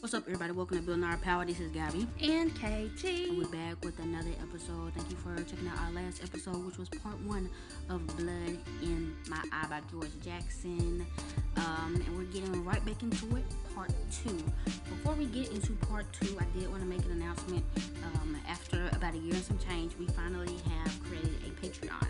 What's up, everybody? Welcome to Building Our Power. This is Gabby. And KT. And we're back with another episode. Thank you for checking out our last episode, which was part one of Blood in My Eye by George Jackson. Um, and we're getting right back into it, part two. Before we get into part two, I did want to make an announcement. Um, after about a year and some change, we finally have created a Patreon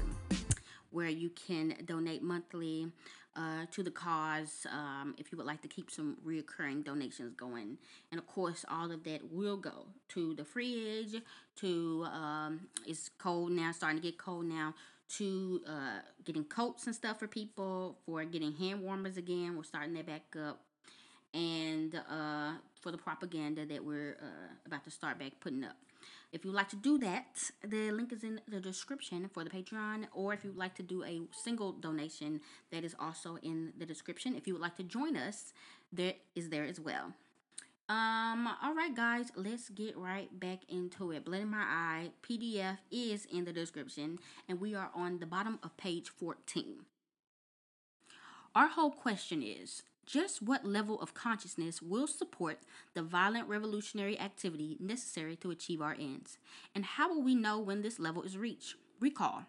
where you can donate monthly uh, to the cause um, if you would like to keep some reoccurring donations going. And of course, all of that will go to the fridge, to um, it's cold now, starting to get cold now, to uh, getting coats and stuff for people, for getting hand warmers again. We're starting that back up. And uh, for the propaganda that we're uh, about to start back putting up. If you'd like to do that, the link is in the description for the Patreon, or if you'd like to do a single donation, that is also in the description. If you would like to join us, that is there as well. Um, all right, guys, let's get right back into it. Blood in My Eye PDF is in the description, and we are on the bottom of page 14. Our whole question is just what level of consciousness will support the violent revolutionary activity necessary to achieve our ends? And how will we know when this level is reached? Recall,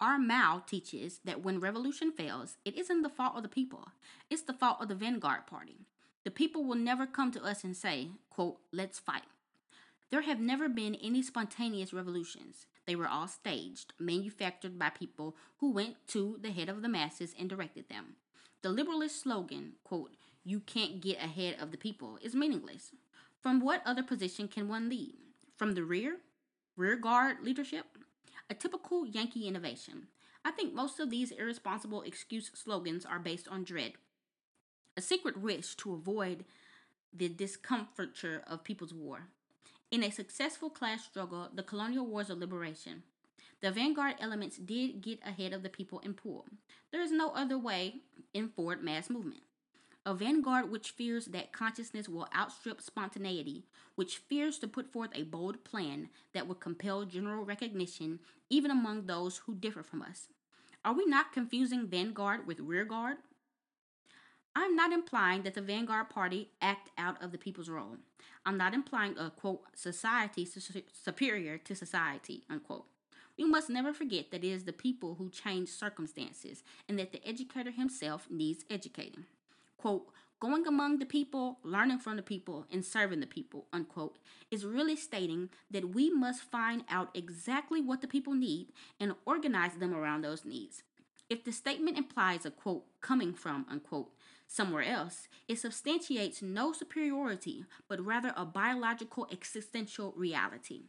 our Mao teaches that when revolution fails, it isn't the fault of the people, it's the fault of the vanguard party. The people will never come to us and say, quote, let's fight. There have never been any spontaneous revolutions. They were all staged, manufactured by people who went to the head of the masses and directed them. The liberalist slogan, quote, you can't get ahead of the people, is meaningless. From what other position can one lead? From the rear? Rear guard leadership? A typical Yankee innovation. I think most of these irresponsible excuse slogans are based on dread. A secret wish to avoid the discomfiture of people's war. In a successful class struggle, the colonial wars of liberation, the vanguard elements did get ahead of the people in pool. There is no other way in forward mass movement. A vanguard which fears that consciousness will outstrip spontaneity, which fears to put forth a bold plan that would compel general recognition even among those who differ from us. Are we not confusing vanguard with rearguard? I'm not implying that the vanguard party act out of the people's role. I'm not implying a quote society superior to society unquote. We must never forget that it is the people who change circumstances and that the educator himself needs educating. Quote, going among the people, learning from the people, and serving the people, unquote, is really stating that we must find out exactly what the people need and organize them around those needs. If the statement implies a quote, coming from, unquote, somewhere else, it substantiates no superiority, but rather a biological existential reality.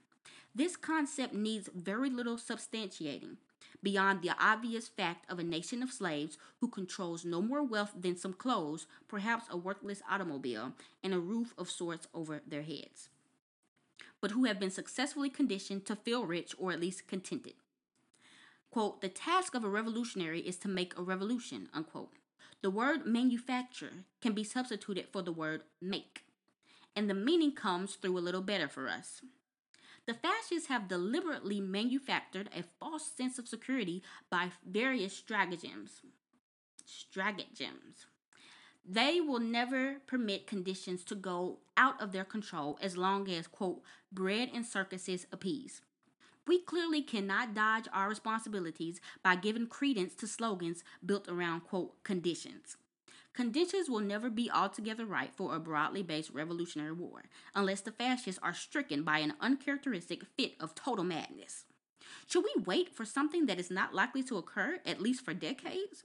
This concept needs very little substantiating beyond the obvious fact of a nation of slaves who controls no more wealth than some clothes, perhaps a worthless automobile, and a roof of sorts over their heads, but who have been successfully conditioned to feel rich or at least contented. Quote, the task of a revolutionary is to make a revolution, unquote. The word manufacture can be substituted for the word make, and the meaning comes through a little better for us. The fascists have deliberately manufactured a false sense of security by various stratagems. Stratagems. They will never permit conditions to go out of their control as long as, quote, bread and circuses appease. We clearly cannot dodge our responsibilities by giving credence to slogans built around, quote, conditions. Conditions will never be altogether right for a broadly based revolutionary war unless the fascists are stricken by an uncharacteristic fit of total madness. Should we wait for something that is not likely to occur, at least for decades?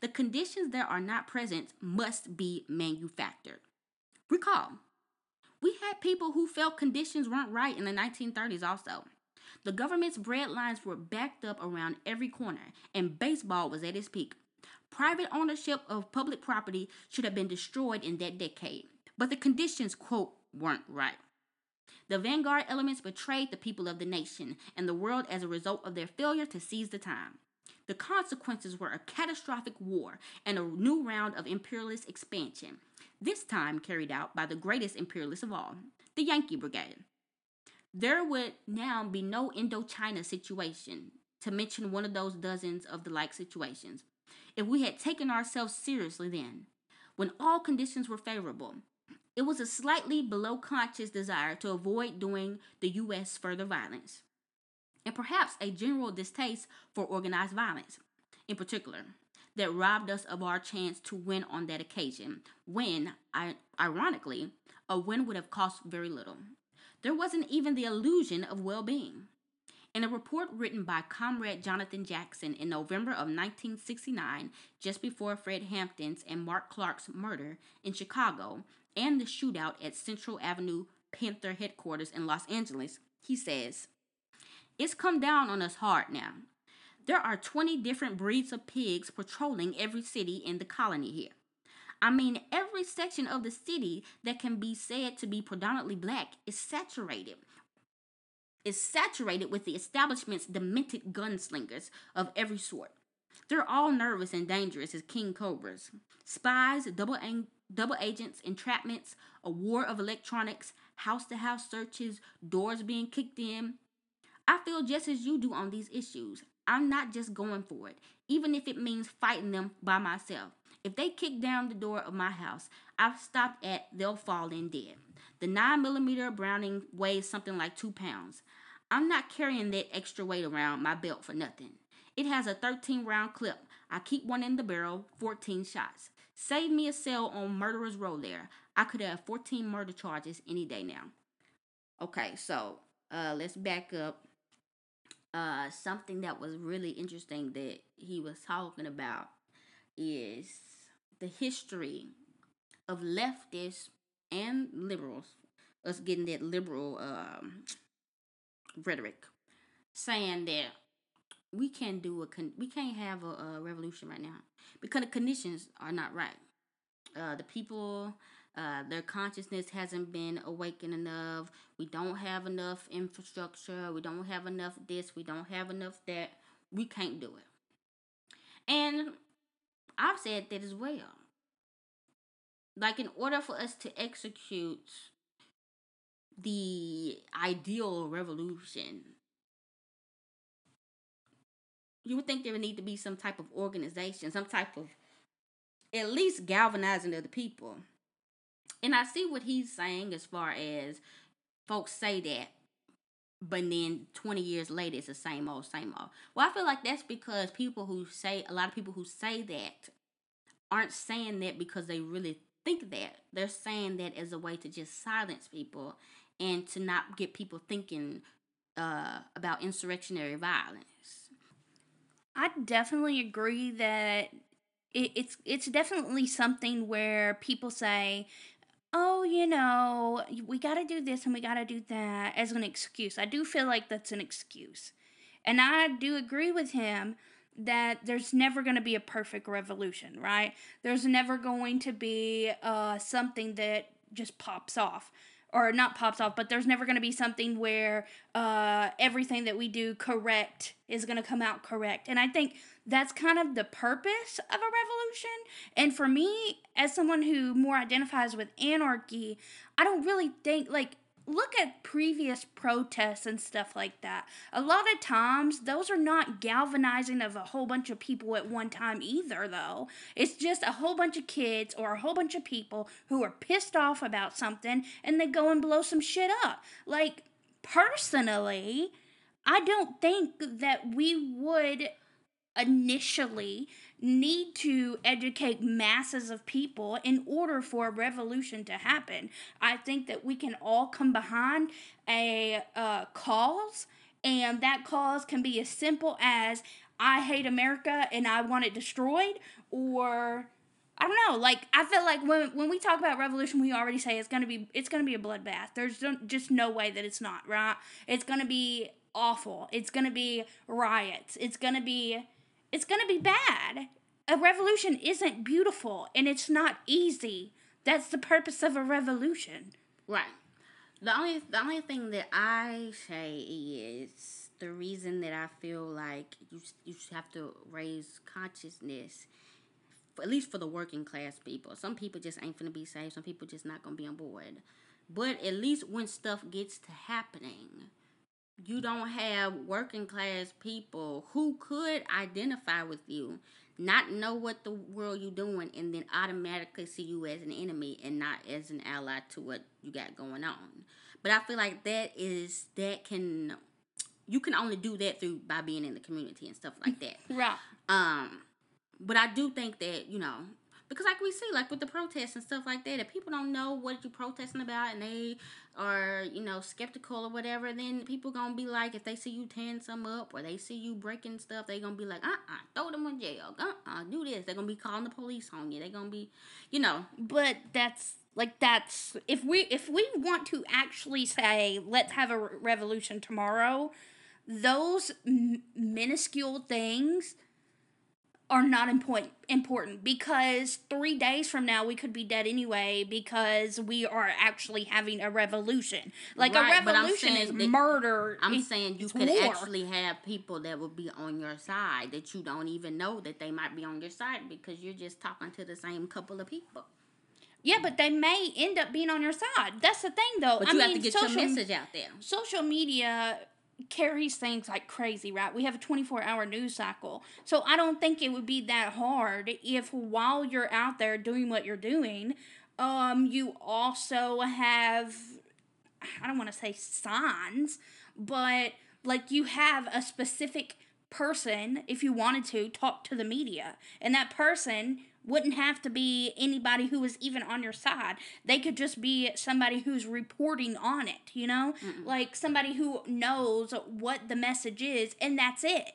The conditions that are not present must be manufactured. Recall, we had people who felt conditions weren't right in the 1930s also. The government's bread lines were backed up around every corner, and baseball was at its peak. Private ownership of public property should have been destroyed in that decade, but the conditions, quote, weren't right. The vanguard elements betrayed the people of the nation and the world as a result of their failure to seize the time. The consequences were a catastrophic war and a new round of imperialist expansion, this time carried out by the greatest imperialist of all, the Yankee Brigade. There would now be no Indochina situation, to mention one of those dozens of the like situations, if we had taken ourselves seriously then, when all conditions were favorable, It was a slightly below conscious desire to avoid doing the U.S. further violence, and perhaps a general distaste for organized violence in particular that robbed us of our chance to win on that occasion, when, ironically, a win would have cost very little. There wasn't even the illusion of well being. In a report written by Comrade Jonathan Jackson in November of 1969, just before Fred Hampton's and Mark Clark's murder in Chicago and the shootout at Central Avenue Panther headquarters in Los Angeles, he says, It's come down on us hard now. There are 20 different breeds of pigs patrolling every city in the colony here. I mean, every section of the city that can be said to be predominantly black is saturated is saturated with the establishment's demented gunslingers of every sort. They're all nervous and dangerous as king cobras. Spies, double, ang- double agents, entrapments, a war of electronics, house to house searches, doors being kicked in. I feel just as you do on these issues. I'm not just going for it, even if it means fighting them by myself. If they kick down the door of my house, I've stopped at they'll fall in dead. The 9mm Browning weighs something like two pounds. I'm not carrying that extra weight around my belt for nothing. It has a 13 round clip. I keep one in the barrel, 14 shots. Save me a cell on Murderer's Row there. I could have 14 murder charges any day now. Okay, so uh, let's back up. Uh, something that was really interesting that he was talking about is the history of leftists and liberals, us getting that liberal um, rhetoric saying that we can't do a con- we can't have a, a, revolution right now because the conditions are not right. Uh, the people, uh, their consciousness hasn't been awakened enough. We don't have enough infrastructure. We don't have enough this. We don't have enough that. We can't do it. And I've said that as well. Like in order for us to execute the ideal revolution, you would think there would need to be some type of organization, some type of at least galvanizing of the people. And I see what he's saying as far as folks say that, but then 20 years later it's the same old, same old. Well, I feel like that's because people who say, a lot of people who say that aren't saying that because they really think that. They're saying that as a way to just silence people and to not get people thinking uh, about insurrectionary violence. I definitely agree that it, it's it's definitely something where people say, "Oh, you know, we got to do this and we got to do that" as an excuse. I do feel like that's an excuse, and I do agree with him that there's never going to be a perfect revolution, right? There's never going to be uh, something that just pops off or not pops off, but there's never going to be something where uh, everything that we do correct is going to come out correct. And I think that's kind of the purpose of a revolution. And for me, as someone who more identifies with anarchy, I don't really think like look at previous protests and stuff like that. A lot of times, those are not galvanizing of a whole bunch of people at one time either, though. It's just a whole bunch of kids or a whole bunch of people who are pissed off about something and they go and blow some shit up. Like, personally, I don't think that we would initially need to educate masses of people in order for a revolution to happen. I think that we can all come behind a uh, cause, and that cause can be as simple as I hate America and I want it destroyed, or I don't know. Like I feel like when when we talk about revolution, we already say it's gonna be it's gonna be a bloodbath. There's just no way that it's not right. It's gonna be awful. It's gonna be riots. It's gonna be it's going to be bad. A revolution isn't beautiful and it's not easy. That's the purpose of a revolution. Right. The only the only thing that I say is the reason that I feel like you you have to raise consciousness, at least for the working class people. Some people just ain't gonna be safe. Some people just not gonna be on board. But at least when stuff gets to happening, you don't have working class people who could identify with you not know what the world you're doing and then automatically see you as an enemy and not as an ally to what you got going on. But I feel like that is that can you can only do that through by being in the community and stuff like that. Right. Um but I do think that, you know, because like we see like with the protests and stuff like that if people don't know what you're protesting about and they are you know skeptical or whatever then people gonna be like if they see you tearing some up or they see you breaking stuff they gonna be like uh-uh throw them in jail. Uh-uh do this. They're gonna be calling the police on you. They're gonna be you know But that's like that's if we if we want to actually say let's have a re- revolution tomorrow, those m- minuscule things are not important important because 3 days from now we could be dead anyway because we are actually having a revolution. Like Right, a revolution is murder. i'm It's- saying you could war. actually have people that will be on your side that you don't even know that they might be on your side because you're just talking to the same couple of people Yeah, but they may end up being on your side. That's the thing though. but I you mean, have to get social, your message out there social media carries things like crazy, right? We have a 24 hour news cycle. So I don't think it would be that hard if while you're out there doing what you're doing, um, you also have, I don't want to say signs, but like you have a specific person, if you wanted to, talk to the media. And that person wouldn't have to be anybody who was even on your side. They could just be somebody who's reporting on it, you know? Like somebody who knows what the message is, and that's it.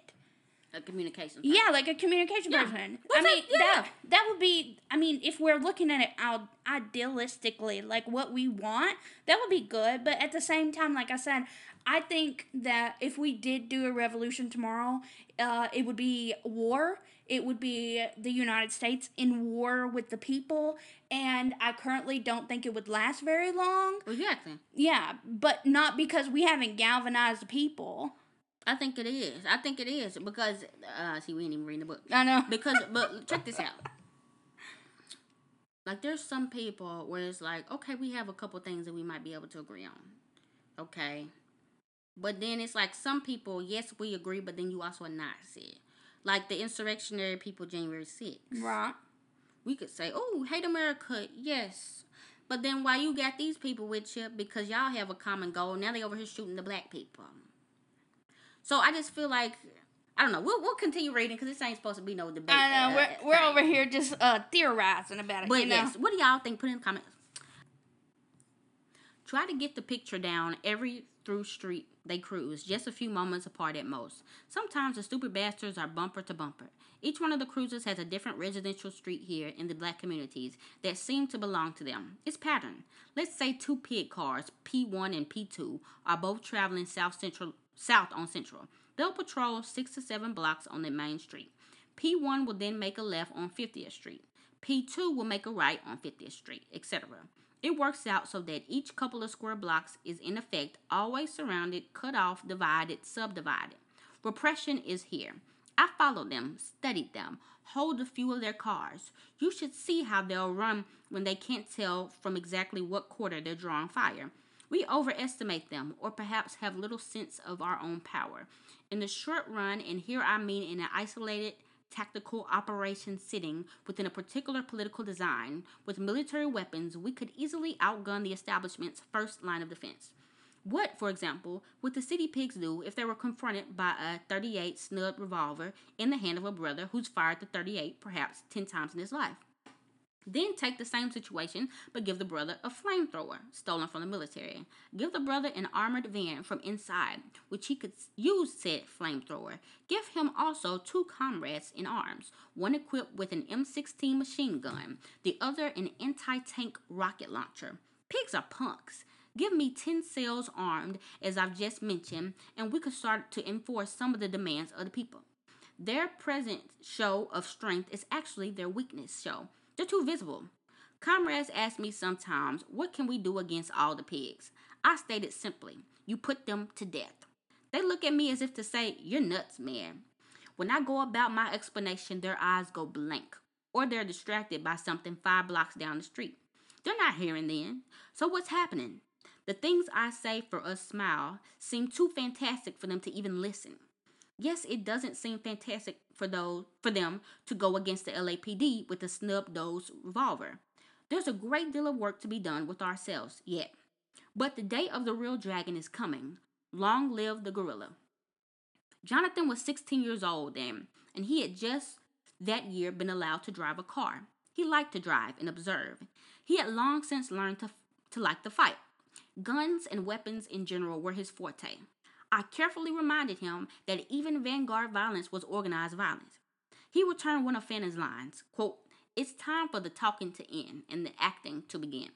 a communication Yeah, like a communication Yeah. person. Well, I that- mean, yeah. that that would be. I mean, if we're looking at it out idealistically, like what we want, that would be good. But at the same time, like I said, I think that if we did do a revolution tomorrow, uh, it would be war. It would be the United States in war with the people, and I currently don't think it would last very long. exactly Yeah, but not because we haven't galvanized the people. I think it is. I think it is because uh see we ain't even reading the book. I know. Because but check this out. Like there's some people where it's like, okay, we have a couple things that we might be able to agree on. Okay. But then it's like some people, yes, we agree, but then you also are not said. Like the insurrectionary people January 6th. Right. We could say, oh, hate America, yes. But then why you got these people with you? Because y'all have a common goal. Now they over here shooting the black people. So I just feel like I don't know. We'll we'll continue reading because this ain't supposed to be no debate. I know uh, we're we're over here just uh theorizing about it. But you know? yes, what do y'all think? Put in the comments. Try to get the picture down every through street they cruise, just a few moments apart at most. Sometimes the stupid bastards are bumper to bumper. Each one of the cruises has a different residential street here in the black communities that seem to belong to them. It's pattern. Let's say two pig cars, P1 and P2, are both traveling south central south on Central. They'll patrol six to seven blocks on the main street. P1 will then make a left on 50th Street. P2 will make a right on 50th Street, etc. It works out so that each couple of square blocks is in effect always surrounded, cut off, divided, subdivided. Repression is here. I followed them, studied them, hold a few of their cars. You should see how they'll run when they can't tell from exactly what quarter they're drawing fire. We overestimate them, or perhaps have little sense of our own power. In the short run, and here I mean in an isolated tactical operation sitting within a particular political design, with military weapons, we could easily outgun the establishment's first line of defense. What, for example, would the city pigs do if they were confronted by a 38 snub revolver in the hand of a brother who's fired the 38 perhaps 10 times in his life? Then take the same situation, but give the brother a flamethrower stolen from the military. Give the brother an armored van from inside, which he could use said flamethrower. Give him also two comrades in arms, one equipped with an M16 machine gun, the other an anti tank rocket launcher. Pigs are punks. Give me 10 cells armed, as I've just mentioned, and we could start to enforce some of the demands of the people. Their present show of strength is actually their weakness show. They're too visible. Comrades ask me sometimes, what can we do against all the pigs? I stated simply, you put them to death. They look at me as if to say, you're nuts, man. When I go about my explanation, their eyes go blank, or they're distracted by something five blocks down the street. They're not hearing then. So what's happening? The things I say for us smile seem too fantastic for them to even listen. Yes, it doesn't seem fantastic for those for them to go against the LAPD with a snub-nosed revolver. There's a great deal of work to be done with ourselves yet. But the day of the real dragon is coming. Long live the guerrilla. Jonathan was 16 years old then, and he had just that year been allowed to drive a car. He liked to drive and observe. He had long since learned to, to like to fight. Guns and weapons in general were his forte. I carefully reminded him that even vanguard violence was organized violence. He returned one of Fanon's lines, quote, It's time for the talking to end and the acting to begin.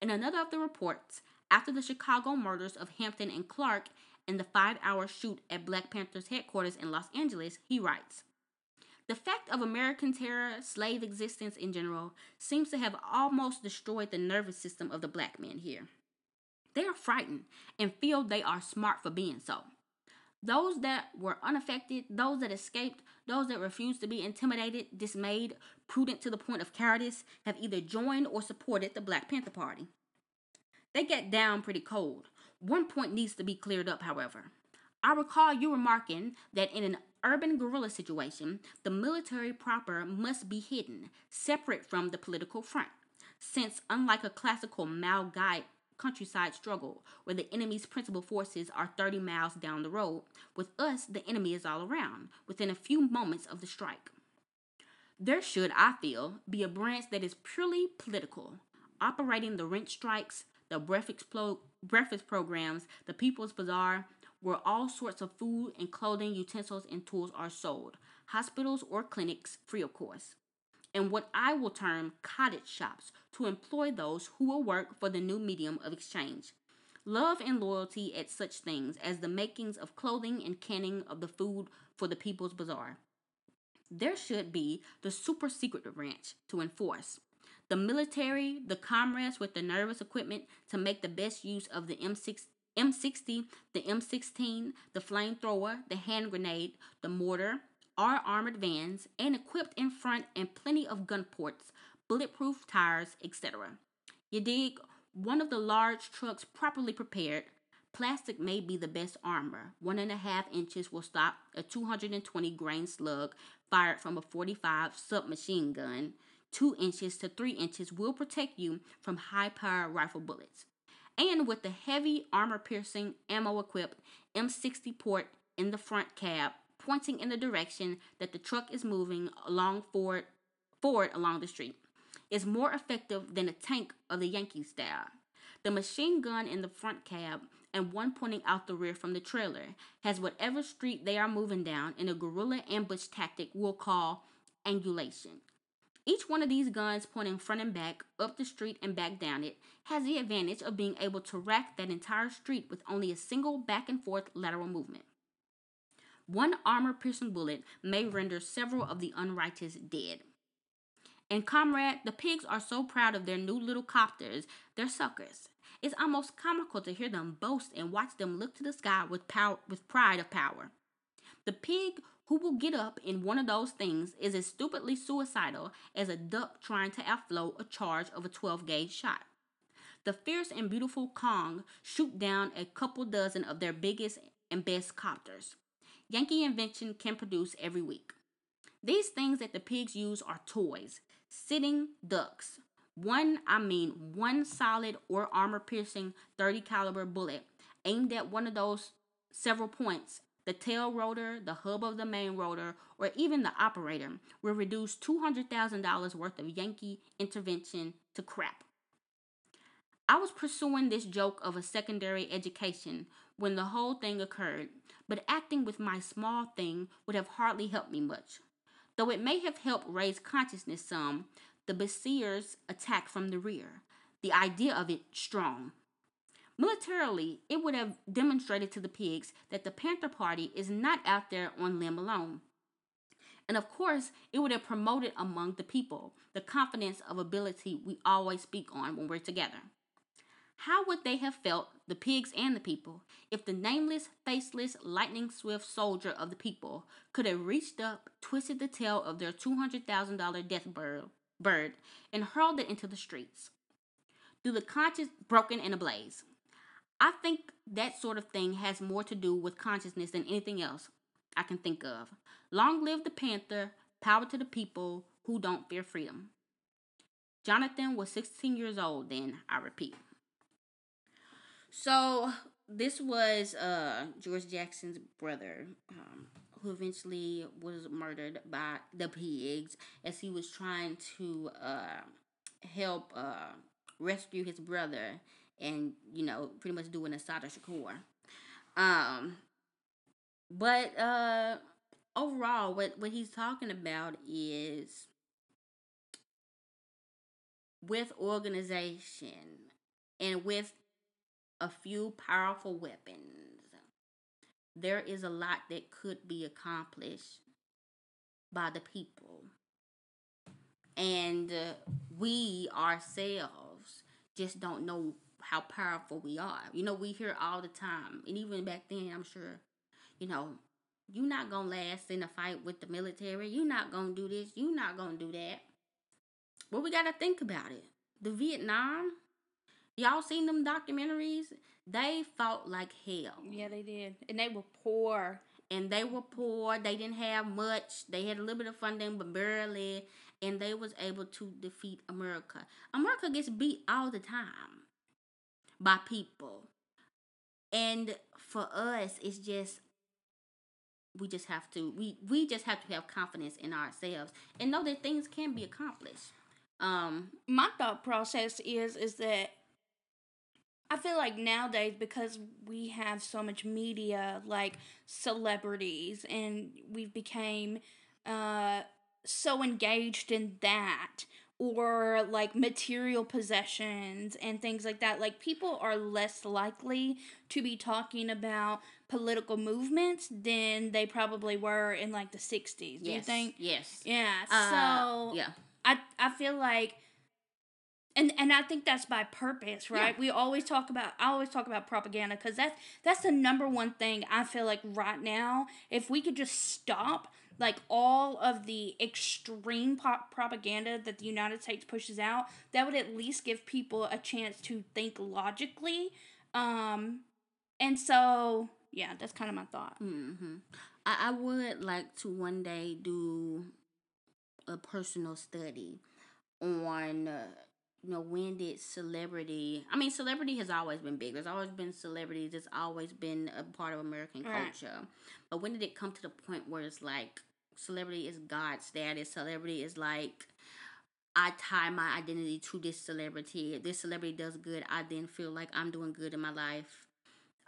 In another of the reports, after the Chicago murders of Hampton and Clark and the five hour shoot at Black Panther's headquarters in Los Angeles, he writes, the fact of American terror, slave existence in general, seems to have almost destroyed the nervous system of the black men here. They are frightened and feel they are smart for being so. Those that were unaffected, those that escaped, those that refused to be intimidated, dismayed, prudent to the point of cowardice, have either joined or supported the Black Panther Party. They get down pretty cold. One point needs to be cleared up, however. I recall you remarking that in an urban guerrilla situation, the military proper must be hidden, separate from the political front, since unlike a classical Malgai countryside struggle where the enemy's principal forces are 30 miles down the road, with us the enemy is all around, within a few moments of the strike. There should, I feel, be a branch that is purely political, operating the rent strikes, the breakfast, breakfast programs, the People's Bazaar, where all sorts of food and clothing, utensils, and tools are sold, hospitals or clinics free, of course, and what I will term cottage shops to employ those who will work for the new medium of exchange. Love and loyalty at such things as the makings of clothing and canning of the food for the people's bazaar. There should be the super secret branch to enforce. The military, the comrades with the nervous equipment to make the best use of the M6 M60, the M16, the flamethrower, the hand grenade, the mortar, our armored vans, and equipped in front and plenty of gun ports, bulletproof tires, etc. You dig? One of the large trucks properly prepared. Plastic may be the best armor. One and a half inches will stop a 220 grain slug fired from a 45 submachine gun. Two inches to three inches will protect you from high power rifle bullets and with the heavy armor piercing ammo equipped M60 port in the front cab, pointing in the direction that the truck is moving along forward, forward along the street, is more effective than a tank of the Yankee style. The machine gun in the front cab and one pointing out the rear from the trailer has whatever street they are moving down in a guerrilla ambush tactic we'll call angulation. Each one of these guns pointing front and back, up the street and back down it, has the advantage of being able to rack that entire street with only a single back and forth lateral movement. One armor piercing bullet may render several of the unrighteous dead. And comrade, the pigs are so proud of their new little copters, they're suckers. It's almost comical to hear them boast and watch them look to the sky with power with pride of power. The pig who will get up in one of those things is as stupidly suicidal as a duck trying to outflow a charge of a 12 gauge shot. The fierce and beautiful Cong shoot down a couple dozen of their biggest and best copters. Yankee invention can produce every week. These things that the pigs use are toys, sitting ducks. One, I mean one solid or armor piercing 30 caliber bullet aimed at one of those several points the tail rotor, the hub of the main rotor, or even the operator will reduce $200,000 worth of Yankee intervention to crap. I was pursuing this joke of a secondary education when the whole thing occurred, but acting with my small thing would have hardly helped me much. Though it may have helped raise consciousness some, the Besiers attack from the rear. The idea of it strong. Militarily, it would have demonstrated to the pigs that the Panther Party is not out there on limb alone. And of course, it would have promoted among the people the confidence of ability we always speak on when we're together. How would they have felt, the pigs and the people, if the nameless, faceless, lightning swift soldier of the people could have reached up, twisted the tail of their $200,000 death bird, bird, and hurled it into the streets? Do the conscience broken in a blaze? I think that sort of thing has more to do with consciousness than anything else. I can think of. Long live the Panther, power to the people who don't fear freedom. Jonathan was 16 years old then, I repeat. So, this was uh, George Jackson's brother, um, who eventually was murdered by the pigs as he was trying to uh, help uh, rescue his brother and, you know, pretty much do an Assata Shakur. Um, but uh, overall, what, what he's talking about is with organization and with a few powerful weapons, there is a lot that could be accomplished by the people. And uh, we ourselves just don't know how powerful we are. You know, we hear all the time, and even back then, I'm sure, you know, you're not gonna last in a fight with the military. You're not gonna do this. You're not gonna do that. But we gotta think about it. The Vietnam, y'all seen them documentaries? They fought like hell. Yeah, they did, and they were poor. And they were poor. They didn't have much. They had a little bit of funding, but barely. And they was able to defeat America. America gets beat all the time by people. And for us, it's just we just have to we we just have to have confidence in ourselves and know that things can be accomplished. Um, my thought process is is that I feel like nowadays because we have so much media like celebrities and we've became uh so engaged in that or like material possessions and things like that like people are less likely to be talking about political movements than they probably were in like the 60s do yes, you think? yes. Yeah Uh, so yeah. I I feel like and and I think that's by purpose, right? Yeah. We always talk about I always talk about propaganda cuz that's that's the number one thing I feel like right now if we could just stop like all of the extreme pop propaganda that the United States pushes out, that would at least give people a chance to think logically. Um and so yeah, that's kind of my thought. hmm I, I would like to one day do a personal study on uh, you know when did celebrity i mean celebrity has always been big there's always been celebrities it's always been a part of american Right. culture but when did it come to the point where it's like celebrity is god status celebrity is like i tie my identity to this celebrity if this celebrity does good i then feel like i'm doing good in my life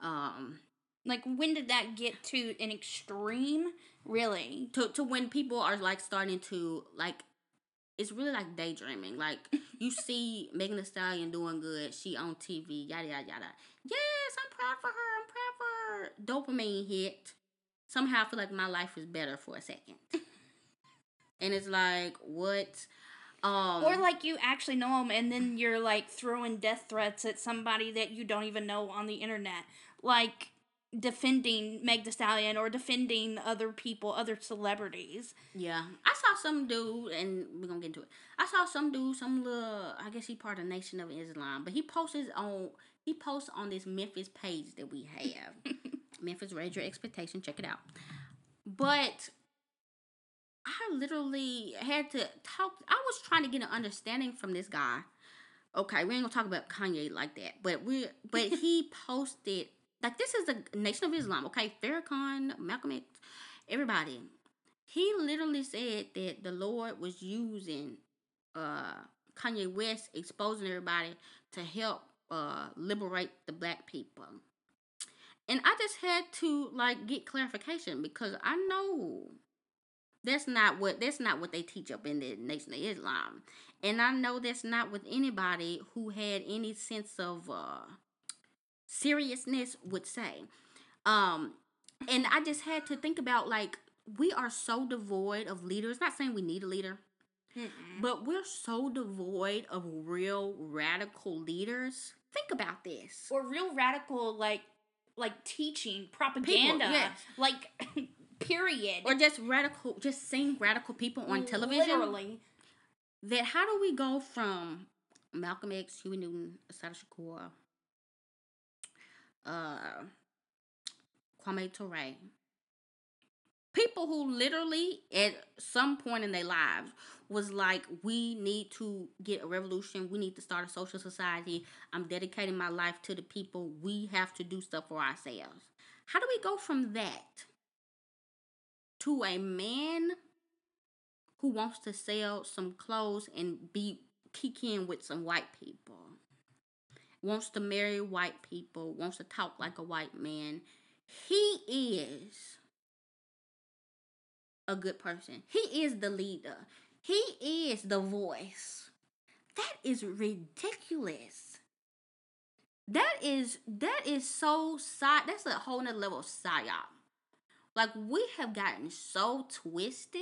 um Like when did that get to an extreme? Really? to to when people are like starting to like it's really like daydreaming. Like you see Megan Thee Stallion doing good, she on TV, yada yada yada. Yes, I'm proud for her. I'm proud for her. Dopamine hit. Somehow I feel like my life is better for a second. and it's like what um or like you actually know them and then you're like throwing death threats at somebody that you don't even know on the internet like defending meg the stallion or defending other people other celebrities Yeah, I saw some dude, and we're gonna get into it. I saw some dude, some little, I guess he part of Nation of Islam, but he posts on, he posts on this Memphis page that we have. Memphis Raise Your Expectation, check it out. But I literally had to talk, I was trying to get an understanding from this guy. Okay, we ain't gonna talk about Kanye like that, but we, but he posted, like, this is the Nation of Islam, okay? Farrakhan, Malcolm X, everybody he literally said that the Lord was using uh Kanye West exposing everybody to help uh liberate the black people. And I just had to like get clarification because I know that's not what that's not what they teach up in the Nation of Islam. And I know that's not with anybody who had any sense of uh seriousness would say. Um and I just had to think about like we are so devoid of leaders. Not saying we need a leader, but we're so devoid of real radical leaders. Think about this. or real radical like like teaching propaganda yes. like period Or just radical, just seeing radical people on television. literally That how do we go from Malcolm X, Huey Newton, Assata Shakur, uh, Kwame Ture, People who literally at some point in their lives was like, we need to get a revolution. We need to start a social society. I'm dedicating my life to the people. We have to do stuff for ourselves. How do we go from that to a man who wants to sell some clothes and be kick in with some white people? Wants to marry white people, wants to talk like a white man. He is a good person. He is the leader. He is the voice. That is ridiculous. That is that is so side. That's a whole nother level of psyop. Like we have gotten so twisted.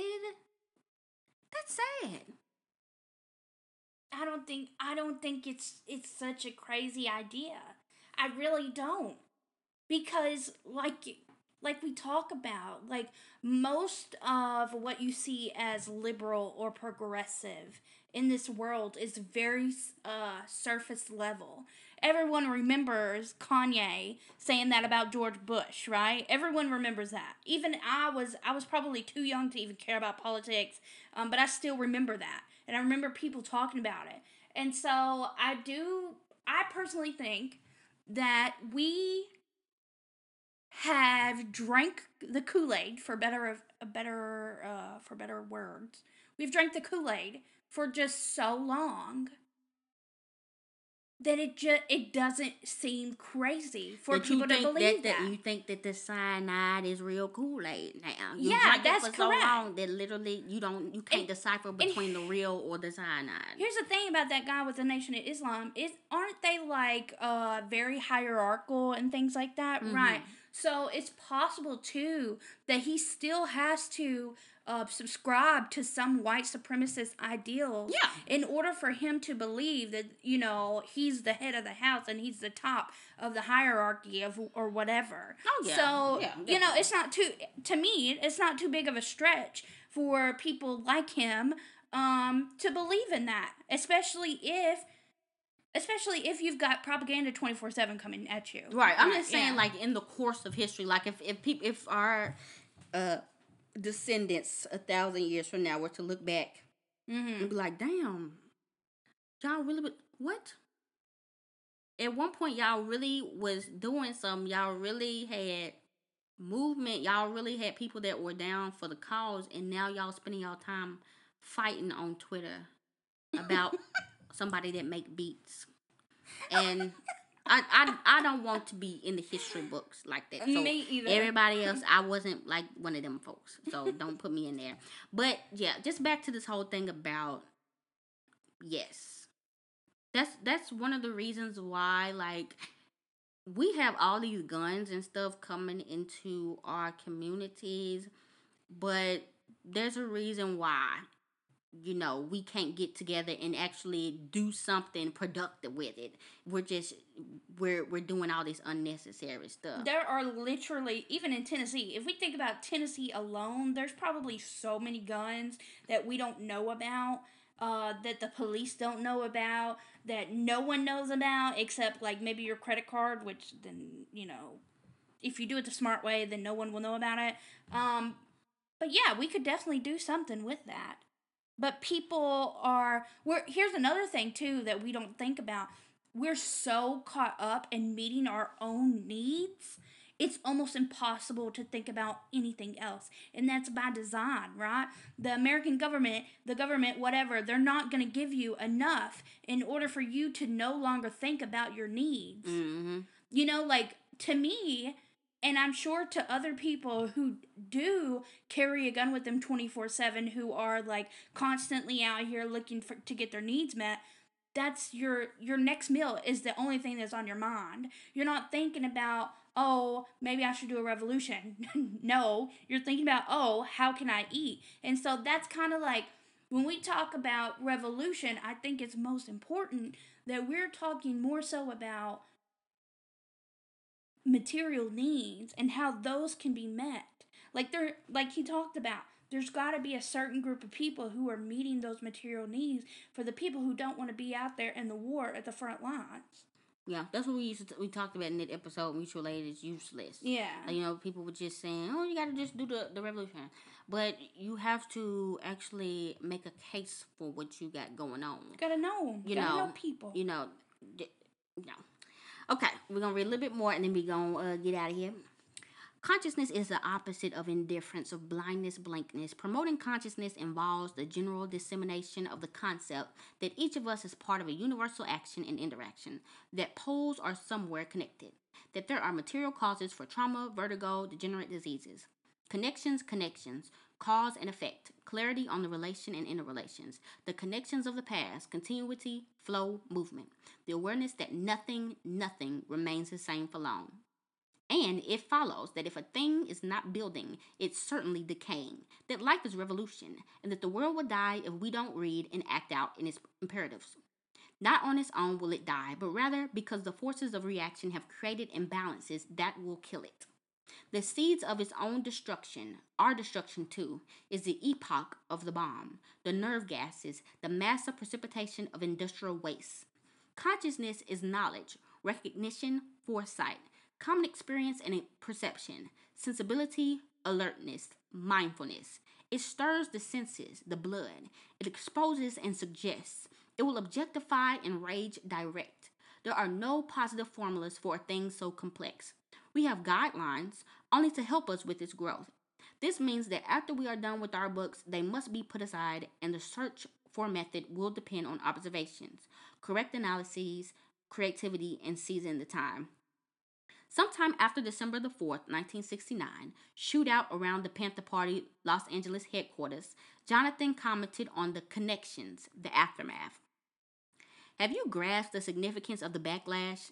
That's sad. I don't think I don't think it's it's such a crazy idea. I really don't. Because like like we talk about like most of what you see as liberal or progressive in this world is very uh, surface level everyone remembers kanye saying that about george bush right everyone remembers that even i was i was probably too young to even care about politics um, but i still remember that and i remember people talking about it and so i do i personally think that we have drank the Kool-Aid for better of a better uh, for better words. We've drank the Kool-Aid for just so long that it just it doesn't seem crazy for That people to believe that, that. you think that the cyanide is real Kool Aid now. You Yeah, drank it that's for so correct. long that literally you don't you can't And- decipher between the real or the cyanide. Here's the thing about that guy with the Nation of Islam is aren't they like uh very hierarchical and things like that? Mhm. Right. So it's possible too that he still has to uh, subscribe to some white supremacist ideals Yeah. in order for him to believe that you know he's the head of the house and he's the top of the hierarchy of or whatever. Oh, yeah. So Yeah, you know it's not too to me it's not too big of a stretch for people like him um to believe in that, especially if especially if you've got propaganda 24/7 coming at you. Right. I'm just saying, yeah. like in the course of history, like if if people if our uh descendants a thousand years from now were to look back Mhm. and be like, damn, y'all really what? At one point, y'all really was doing something. Y'all really had movement. Y'all really had people that were down for the cause, and now y'all spending y'all time fighting on Twitter about somebody that make beats. And I, I I don't want to be in the history books like that. So Me either. Everybody else, I wasn't like one of them folks. So don't put me in there. But yeah, just back to this whole thing about yes. That's that's one of the reasons why like we have all these guns and stuff coming into our communities, but there's a reason why you know we can't get together and actually do something productive with it we're just we're we're doing all this unnecessary stuff There are literally, even in Tennessee, if we think about Tennessee alone, there's probably so many guns that we don't know about, uh, that the police don't know about, that no one knows about, except like maybe your credit card, which then, you know, if you do it the smart way, then no one will know about it. Um, but yeah, we could definitely do something with that. But people are, we're, here's another thing too that we don't think about. We're so caught up in meeting our own needs it's almost impossible to think about anything else. And that's by design right? The american government the government whatever they're not going to give you enough in order for you to no longer think about your needs. Hmm you know like to me and i'm sure to other people who do carry a gun with them 24/7 who are like constantly out here looking for to get their needs met that's your your next meal is the only thing that's on your mind. You're not thinking about oh maybe i should do a revolution. No you're thinking about oh how can i eat? And so that's kind of like when we talk about revolution i think it's most important that we're talking more so about material needs and how those can be met. Like there like he talked about, there's got to be a certain group of people who are meeting those material needs for the people who don't want to be out there in the war at the front lines. Yeah, that's what we used to. T- we talked about in that episode. Mutual aid is useless. Yeah. Like, you know, people were just saying, "Oh, you got to just do the the revolution," but you have to actually make a case for what you got going on. Gotta know. You, You gotta know, know people. You know, d- no. Okay, we're gonna read a little bit more, and then we're gonna uh, get out of here. Consciousness is the opposite of indifference, of blindness, blankness. Promoting consciousness involves the general dissemination of the concept that each of us is part of a universal action and interaction, that poles are somewhere connected, that there are material causes for trauma, vertigo, degenerate diseases. Connections, connections, cause and effect, clarity on the relation and interrelations, the connections of the past, continuity, flow, movement, the awareness that nothing, nothing remains the same for long. And it follows that if a thing is not building, it's certainly decaying, that life is revolution, and that the world will die if we don't read and act out in its imperatives. Not on its own will it die, but rather because the forces of reaction have created imbalances that will kill it. The seeds of its own destruction, our destruction too, is the epoch of the bomb, the nerve gases, the massive precipitation of industrial waste. Consciousness is knowledge, recognition, foresight, common experience and perception, sensibility, alertness, mindfulness. It stirs the senses, the blood. It exposes and suggests. It will objectify, and rage direct. There are no positive formulas for a thing so complex. We have guidelines only to help us with its growth. This means that after we are done with our books, they must be put aside, and the search for method will depend on observations, correct analyses, creativity, and seizing the time. Sometime after December the 4th, 1969, shootout around the Panther Party Los Angeles headquarters, Jonathan commented on the connections, the aftermath. Have you grasped the significance of the backlash?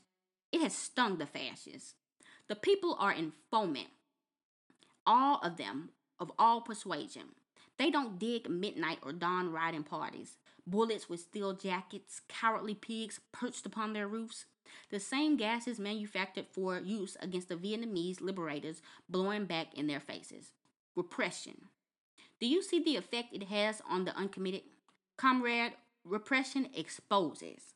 It has stung the fascists. The people are in foment, all of them, of all persuasion. They don't dig midnight or dawn riding parties, bullets with steel jackets, cowardly pigs perched upon their roofs. The same gases manufactured for use against the Vietnamese liberators blowing back in their faces. Repression. Do you see the effect it has on the uncommitted? Comrade, repression exposes.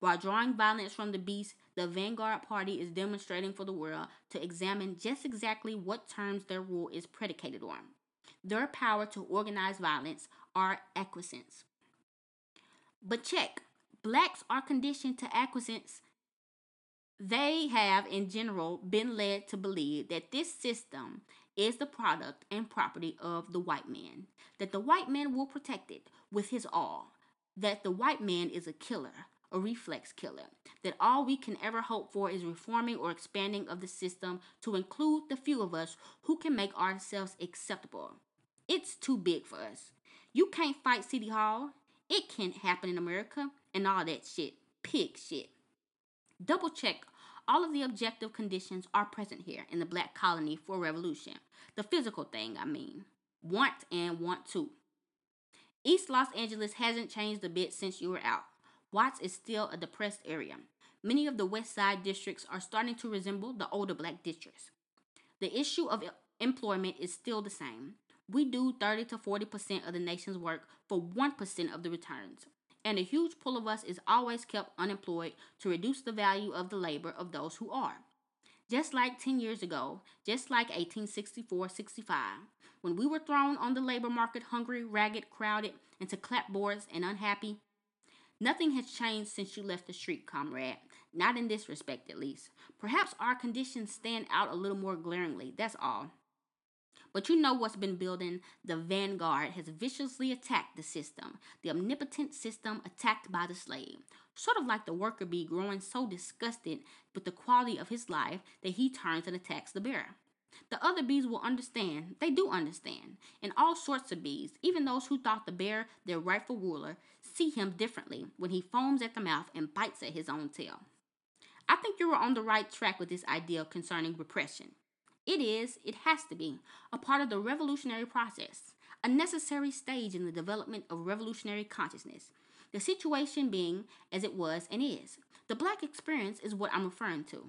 While drawing violence from the beast, the Vanguard Party is demonstrating for the world to examine just exactly what terms their rule is predicated on. Their power to organize violence are acquiescence. But check, blacks are conditioned to acquiescence. They have, in general, been led to believe that this system is the product and property of the white man, that the white man will protect it with his all, that the white man is a killer, a reflex killer, that all we can ever hope for is reforming or expanding of the system to include the few of us who can make ourselves acceptable. It's too big for us. You can't fight City Hall. It can't happen in America and all that shit. Pig shit. Double check all of the objective conditions are present here in the black colony for revolution. The physical thing, I mean. Want and want to. East Los Angeles hasn't changed a bit since you were out. Watts is still a depressed area. Many of the West Side districts are starting to resemble the older black districts. The issue of employment is still the same. We do 30 to 40% of the nation's work for 1% of the returns and a huge pool of us is always kept unemployed to reduce the value of the labor of those who are. Just like 10 years ago, just like 1864 65, when we were thrown on the labor market hungry, ragged, crowded, into clapboards and unhappy. Nothing has changed since you left the street, comrade. Not in this respect, at least. Perhaps our conditions stand out a little more glaringly, that's all. But you know what's been building? The vanguard has viciously attacked the system, the omnipotent system attacked by the slave. Sort of like the worker bee growing so disgusted with the quality of his life that he turns and attacks the bearer. The other bees will understand, they do understand, and all sorts of bees, even those who thought the bear their rightful ruler, see him differently when he foams at the mouth and bites at his own tail. I think you are on the right track with this idea concerning repression. It is, it has to be, a part of the revolutionary process, a necessary stage in the development of revolutionary consciousness. The situation being as it was and is. The black experience is what I'm referring to.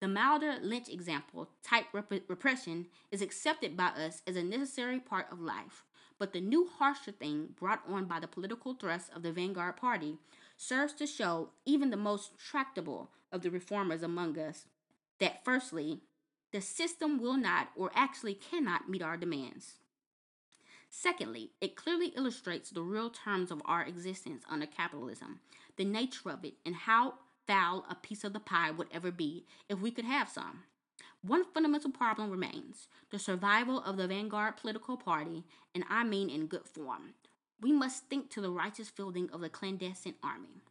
The milder lynch example, type rep- repression, is accepted by us as a necessary part of life. But the new harsher thing brought on by the political thrust of the Vanguard Party serves to show even the most tractable of the reformers among us that, firstly, the system will not or actually cannot meet our demands. Secondly, it clearly illustrates the real terms of our existence under capitalism, the nature of it, and how foul a piece of the pie would ever be if we could have some. One fundamental problem remains the survival of the vanguard political party, and I mean in good form. We must think to the righteous fielding of the clandestine army.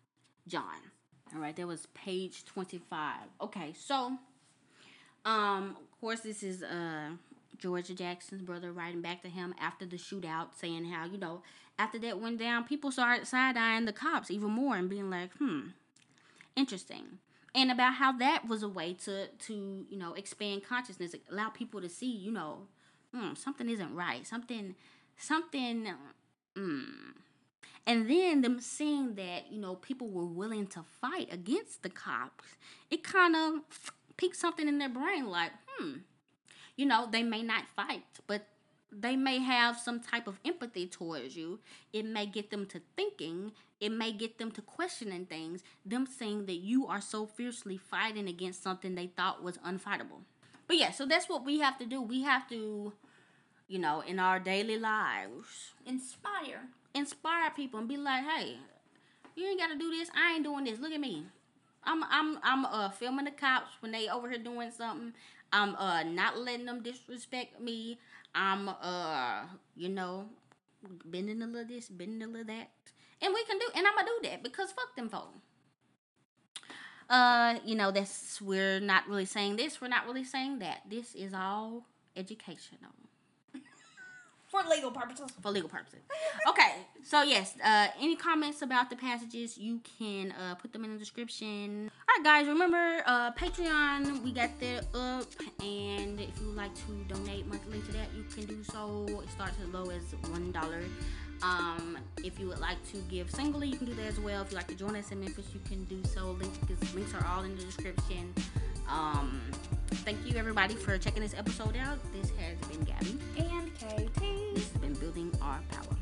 John. All right, that was page 25. Okay, so, um, of course, this is uh, George Jackson's brother writing back to him after the shootout, saying how, you know, after that went down, people started side eyeing the cops even more and being like, hmm, interesting and about how that was a way to to you know expand consciousness allow people to see you know mm, something isn't right something something mm. and then them seeing that you know people were willing to fight against the cops it kind of piqued something in their brain like hmm you know they may not fight but they may have some type of empathy towards you. It may get them to thinking. It may get them to questioning things. Them saying that you are so fiercely fighting against something they thought was unfightable. But yeah, so that's what we have to do. We have to, you know, in our daily lives, inspire, inspire people, and be like, hey, you ain't got to do this. I ain't doing this. Look at me. I'm I'm I'm uh filming the cops when they over here doing something. I'm uh not letting them disrespect me. I'm uh, you know, bending a little this, bending a little that. And we can do and I'm gonna do that because fuck them folks. Uh, you know, that's we're not really saying this, we're not really saying that. This is all educational. For legal purposes. For legal purposes. Okay, so yes, uh, any comments about the passages, you can uh, put them in the description. All right, guys, remember uh, Patreon, we got that up, and if you would like to donate monthly to that, you can do so. It starts as low as one dollar. Um, if you would like to give singly, you can do that as well. If you like to join us in Memphis, you can do so. Links, links are all in the description. Um, thank you everybody for checking this episode out. This has been Gabby and KT. This has been Building Our Power.